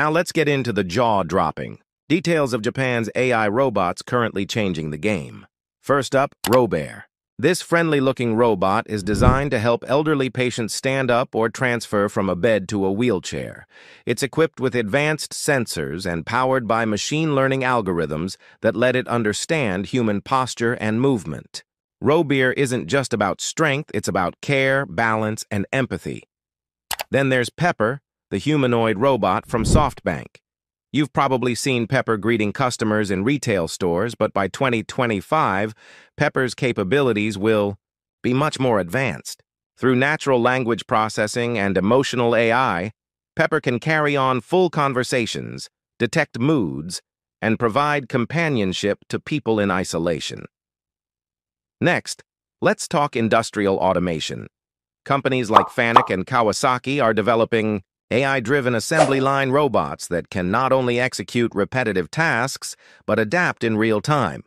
Now let's get into the jaw-dropping. Details of Japan's AI robots currently changing the game. First up, Robear. This friendly-looking robot is designed to help elderly patients stand up or transfer from a bed to a wheelchair. It's equipped with advanced sensors and powered by machine learning algorithms that let it understand human posture and movement. Robear isn't just about strength, it's about care, balance, and empathy. Then there's Pepper, the humanoid robot from SoftBank. You've probably seen Pepper greeting customers in retail stores, but by 2025, Pepper's capabilities will be much more advanced. Through natural language processing and emotional AI, Pepper can carry on full conversations, detect moods, and provide companionship to people in isolation. Next, let's talk industrial automation. Companies like Fanuc and Kawasaki are developing AI-driven assembly line robots that can not only execute repetitive tasks, but adapt in real time.